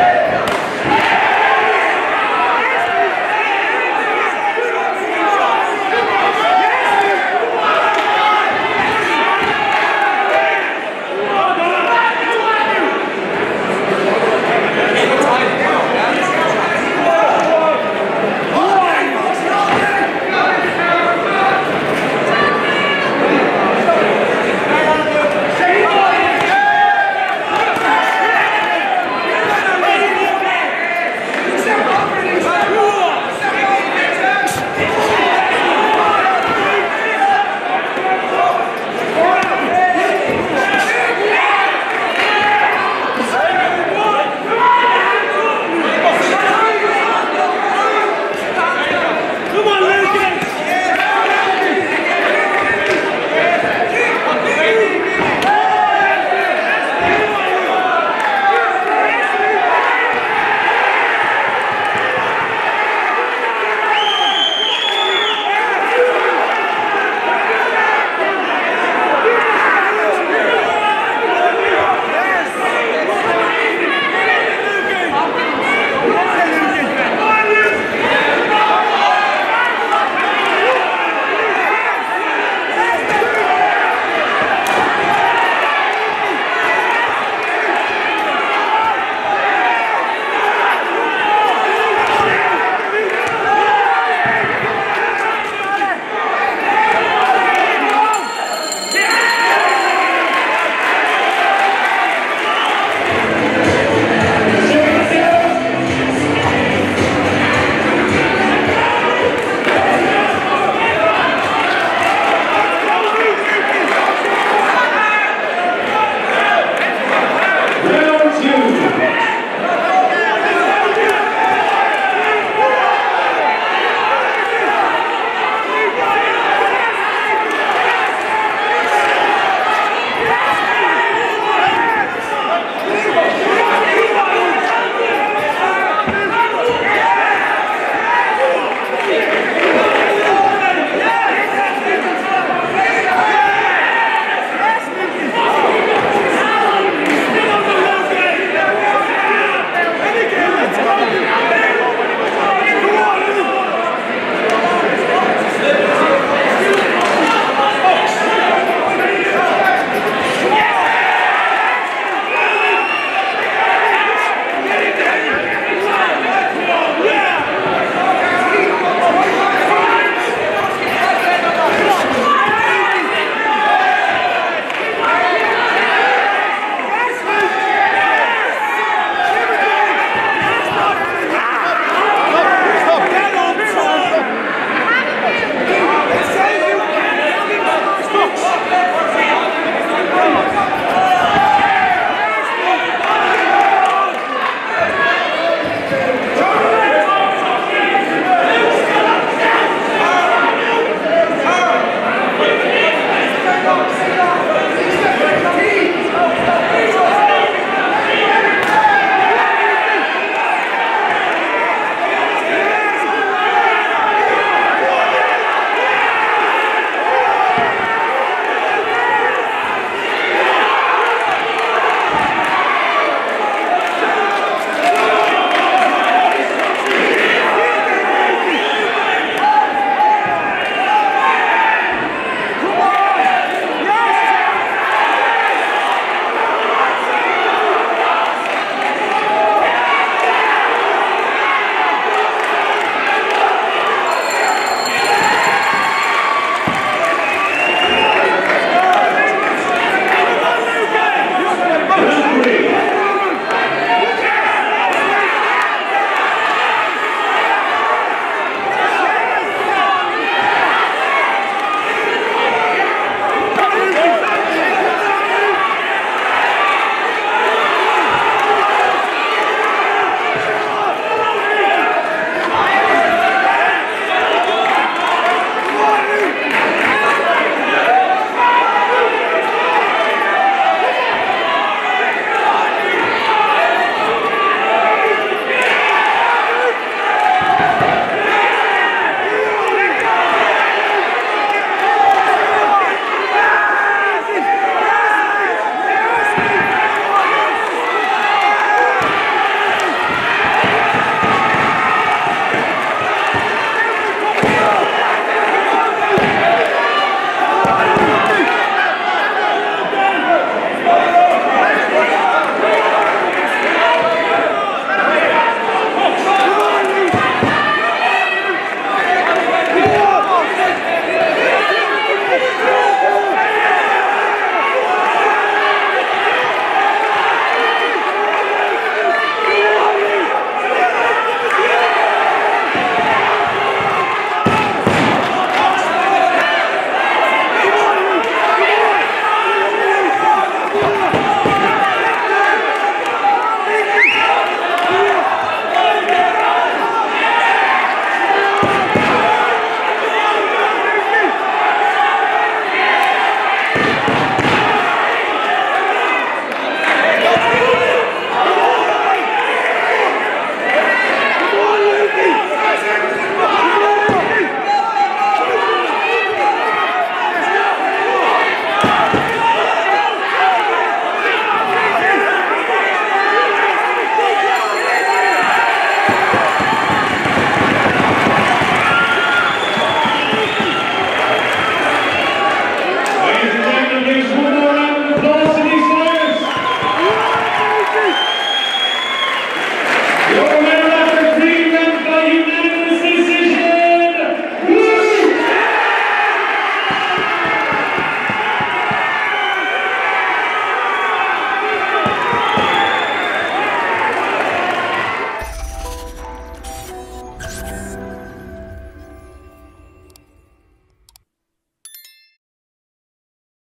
Yeah.